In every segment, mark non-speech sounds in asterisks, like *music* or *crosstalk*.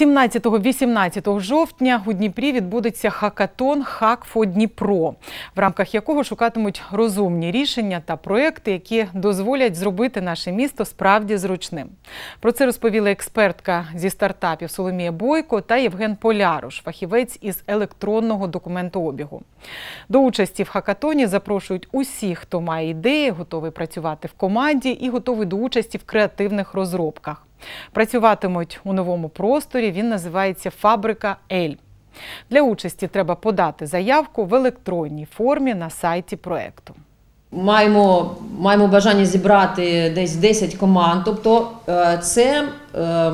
17-18 жовтня у Дніпрі відбудеться хакатон «Хакфо Дніпро», в рамках якого шукатимуть розумні рішення та проекти, які дозволять зробити наше місто справді зручним. Про це розповіла експертка зі стартапів Соломія Бойко та Євген Поляруш, фахівець із електронного документообігу. До участі в хакатоні запрошують усіх, хто має ідеї, готовий працювати в команді і готовий до участі в креативних розробках. Працюватимуть у новому просторі. Він називається Фабрика Ель. Для участі треба подати заявку в електронній формі на сайті проекту. Маємо, маємо бажання зібрати десь 10 команд. Тобто е, це е, е,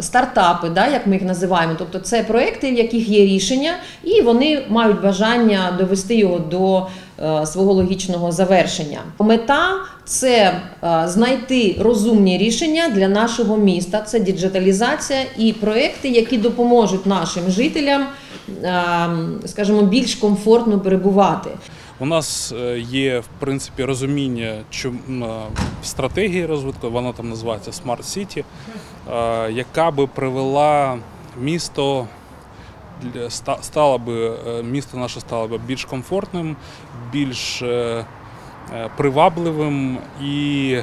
стартапи, да, як ми їх називаємо. Тобто це проекти, в яких є рішення, і вони мають бажання довести його до свого логічного завершення. Мета це знайти розумні рішення для нашого міста. Це діджиталізація і проекти, які допоможуть нашим жителям, е, скажімо, більш комфортно перебувати. У нас е, є в принципі розуміння е, стратегії розвитку, вона там називається Smart City, е, яка би привела місто стало би місто наше стало би більш комфортним, більш привабливим і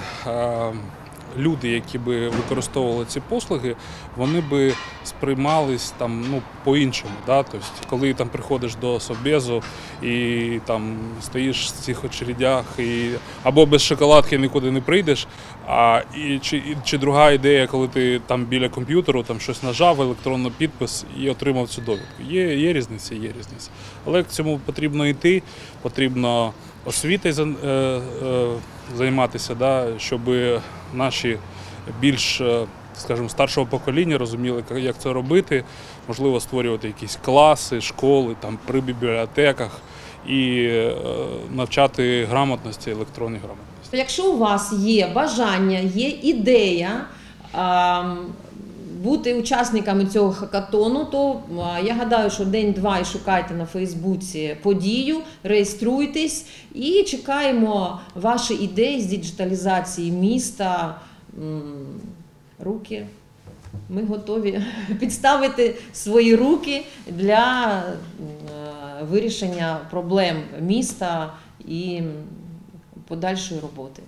люди, які би використовували ці послуги, вони би сприймались там ну по-іншому. Да? Тобто, коли там приходиш до Собезу і там стоїш в цих очередях, і або без шоколадки нікуди не прийдеш. А і чи, і, чи друга ідея, коли ти там біля комп'ютеру там щось нажав, електронний підпис і отримав цю довідку. Є, є різниця, є різниця. Але к цьому потрібно йти, потрібно освітою е, е, займатися, да, щоб наші більш, е, скажімо, старшого покоління розуміли, як- це робити, можливо, створювати якісь класи, школи там при бібліотеках і навчати грамотності, електронній грамотності. Якщо у вас є бажання, є ідея бути учасниками цього хакатону, то я гадаю, що день-два і шукайте на Фейсбуці подію, реєструйтесь і чекаємо ваші ідеї з діджиталізації міста. Руки. Ми готові *laughs* підставити свої руки для вирішення проблем міста і подальшої роботи.